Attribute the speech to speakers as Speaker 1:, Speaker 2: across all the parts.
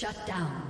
Speaker 1: Shut down.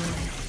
Speaker 1: Red.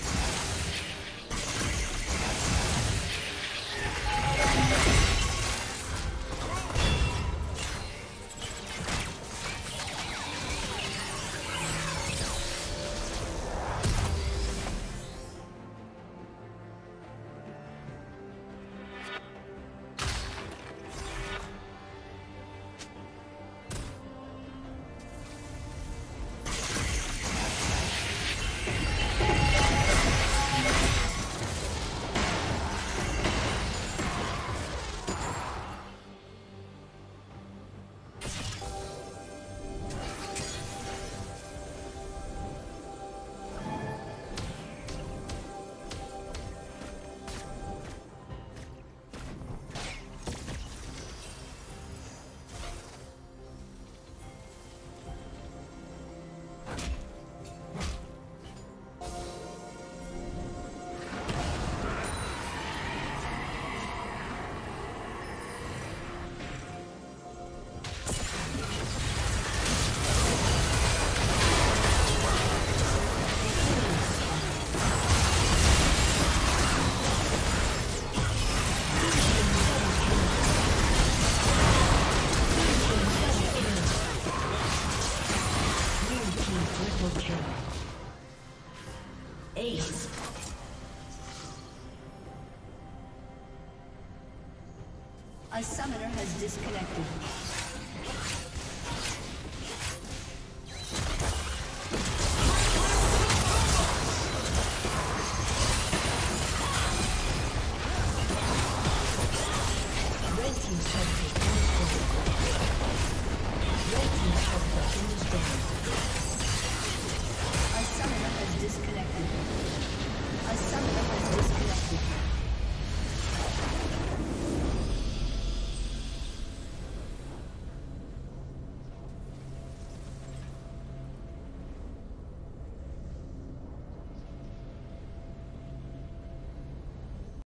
Speaker 2: Disconnected. A summoner has disconnected.